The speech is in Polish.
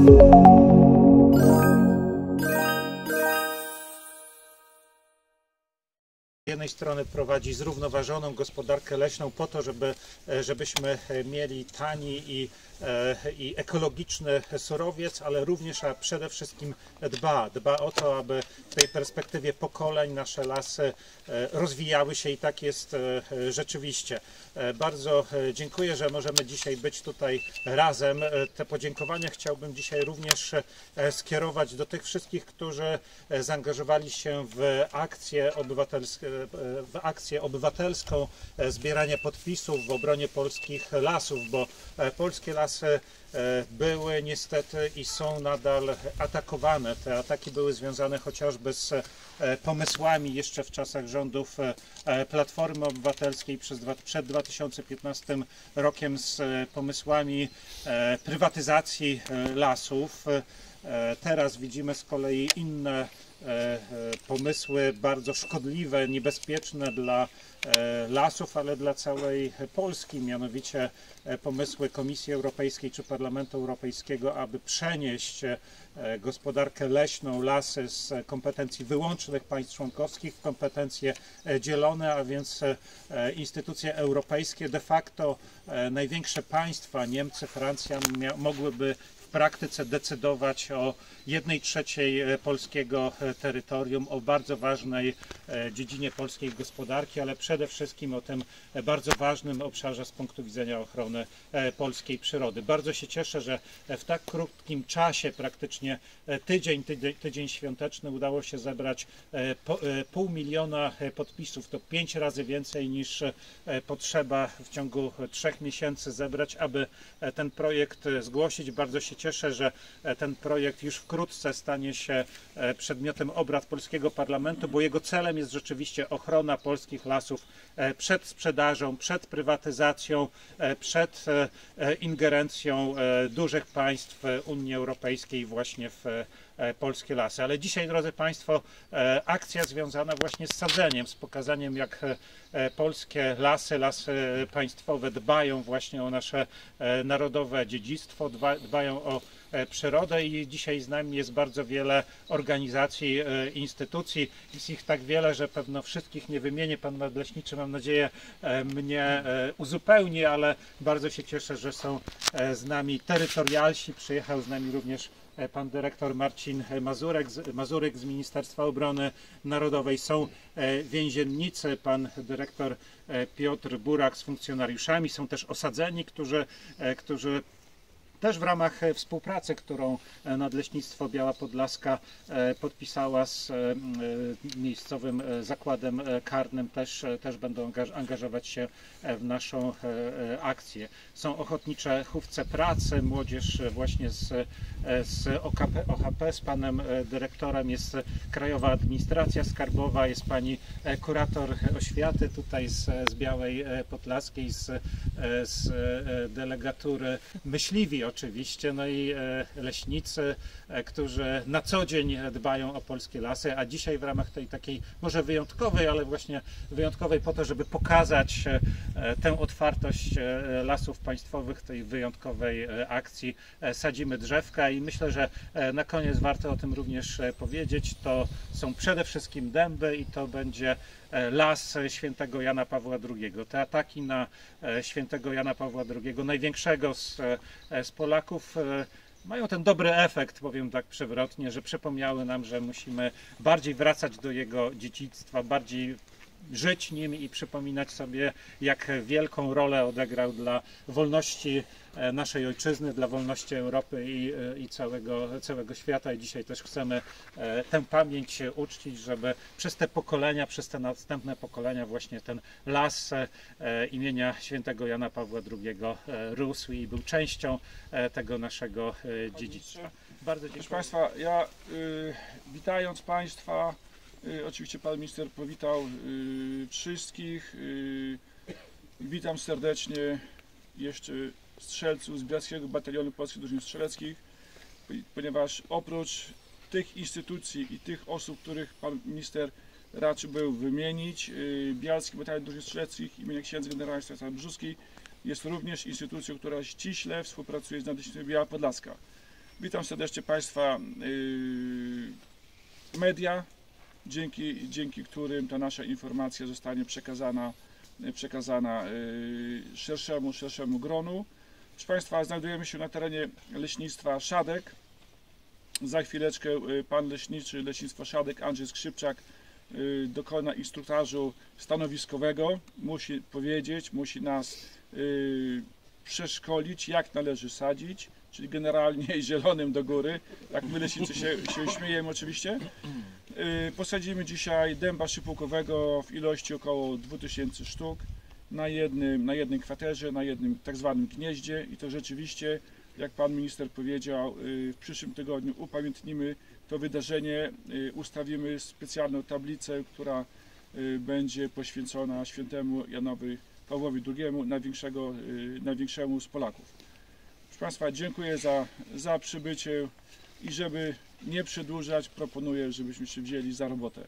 Z jednej strony prowadzi zrównoważoną gospodarkę leśną po to, żeby, e, żebyśmy e, mieli tani i, e, i ekologiczny surowiec, ale również, a przede wszystkim dba, dba o to, aby w tej perspektywie pokoleń nasze lasy rozwijały się i tak jest rzeczywiście. Bardzo dziękuję, że możemy dzisiaj być tutaj razem. Te podziękowania chciałbym dzisiaj również skierować do tych wszystkich, którzy zaangażowali się w akcje obywatelskie w akcję obywatelską e, zbierania podpisów w obronie polskich lasów, bo e, polskie lasy e, były niestety i są nadal atakowane. Te ataki były związane chociażby z pomysłami jeszcze w czasach rządów Platformy Obywatelskiej przed 2015 rokiem z pomysłami prywatyzacji lasów. Teraz widzimy z kolei inne pomysły bardzo szkodliwe, niebezpieczne dla e, lasów, ale dla całej Polski, mianowicie pomysły Komisji Europejskiej czy Parlamentu Europejskiego, aby przenieść gospodarkę leśną, lasy z kompetencji wyłącznych państw członkowskich w kompetencje dzielone, a więc instytucje europejskie. De facto największe państwa, Niemcy, Francja, mogłyby praktyce decydować o jednej trzeciej e, polskiego e, terytorium, o bardzo ważnej e, dziedzinie polskiej gospodarki, ale przede wszystkim o tym bardzo ważnym obszarze z punktu widzenia ochrony polskiej przyrody. Bardzo się cieszę, że w tak krótkim czasie, praktycznie tydzień, tydzień, tydzień świąteczny, udało się zebrać pół miliona podpisów. To pięć razy więcej niż potrzeba w ciągu trzech miesięcy zebrać, aby ten projekt zgłosić. Bardzo się cieszę, że e, ten projekt już wkrótce stanie się e, przedmiotem obrad polskiego parlamentu, bo jego celem jest rzeczywiście ochrona polskich lasów e, przed sprzedażą, przed prywatyzacją, przed ingerencją dużych państw Unii Europejskiej właśnie w polskie lasy. Ale dzisiaj, drodzy Państwo, akcja związana właśnie z sadzeniem, z pokazaniem, jak polskie lasy, lasy państwowe dbają właśnie o nasze narodowe dziedzictwo, dbają o E, przyrodę i dzisiaj z nami jest bardzo wiele organizacji, e, instytucji. Jest ich tak wiele, że pewno wszystkich nie wymienię. Pan nadleśniczy mam nadzieję e, mnie uzupełni, ale bardzo się cieszę, że są z nami terytorialsi. Przyjechał z nami również pan dyrektor Marcin Mazurek, Mazurek z Ministerstwa Obrony Narodowej. Są więziennicy, pan dyrektor Piotr Burak z funkcjonariuszami. Są też osadzeni, którzy, którzy też w ramach e, współpracy, którą e, Nadleśnictwo Biała Podlaska e, podpisała z miejscowym zakładem karnym, też, też będą angażować się w naszą akcję. Są ochotnicze chówce pracy, młodzież właśnie z, z OKP, OHP, z panem dyrektorem jest Krajowa Administracja Skarbowa, jest pani kurator oświaty tutaj z, z Białej Podlaskiej, z, z delegatury myśliwi oczywiście, no i e, leśnicy, e, którzy na co dzień dbają o polskie lasy, a dzisiaj w ramach tej takiej może wyjątkowej, ale właśnie wyjątkowej po to, żeby pokazać e, tę otwartość lasów państwowych, tej wyjątkowej akcji Sadzimy Drzewka i myślę, że na koniec warto o tym również powiedzieć. To są przede wszystkim dęby i to będzie las świętego Jana Pawła II. Te ataki na świętego Jana Pawła II, największego z, z Polaków e, mają ten dobry efekt, powiem tak przewrotnie, że przypomniały nam, że musimy bardziej wracać do jego dziedzictwa, bardziej żyć nim i przypominać sobie, jak wielką rolę odegrał dla wolności e, naszej ojczyzny, dla wolności Europy i, e, i całego, całego świata. I dzisiaj też chcemy e, tę pamięć uczcić, żeby przez te pokolenia, przez te następne pokolenia właśnie ten las imienia świętego Jana Pawła II rósł i był częścią tego naszego dziedzictwa. Bardzo dziękuję. Proszę Państwa, ja y, witając Państwa oczywiście pan minister powitał y, wszystkich. Y, witam serdecznie jeszcze strzelców z Bielskiego Batalionu Polskich Drużyn Strzeleckich, ponieważ oprócz tych instytucji i tych osób, których pan minister raczył był wymienić, Bialski Batalion Drużyn Strzeleckich imienia księdza generała Stefana Brzuski jest również instytucją, która ściśle współpracuje z Nadleśnictwem Biała Podlaska. Witam serdecznie Państwa y, media, dzięki, dzięki którym ta nasza informacja zostanie przekazana, przekazana y, szerszemu, szerszemu gronu. Proszę Państwa, znajdujemy się na terenie leśnictwa Szadek. Za chwileczkę y, pan leśniczy leśnictwo Szadek Andrzej Skrzypczak y, dokona instruktażu stanowiskowego. Musi powiedzieć, musi nas przeszkolić, jak należy sadzić, czyli generalnie zielonym do góry. Tak my leśnicy się, się śmiejemy oczywiście. Y, Posadzimy dzisiaj dęba szypułkowego w ilości około 2000 sztuk na jednym, na jednej kwaterze, na jednym tak zwanym gnieździe i to rzeczywiście, jak pan minister powiedział, y, w przyszłym tygodniu upamiętnimy to wydarzenie, y, ustawimy specjalną tablicę, która będzie poświęcona świętemu Janowi Pawłowi II, największego, największemu z Polaków. Państwa, dziękuję za, za przybycie i żeby nie przedłużać, proponuję, żebyśmy się wzięli za robotę.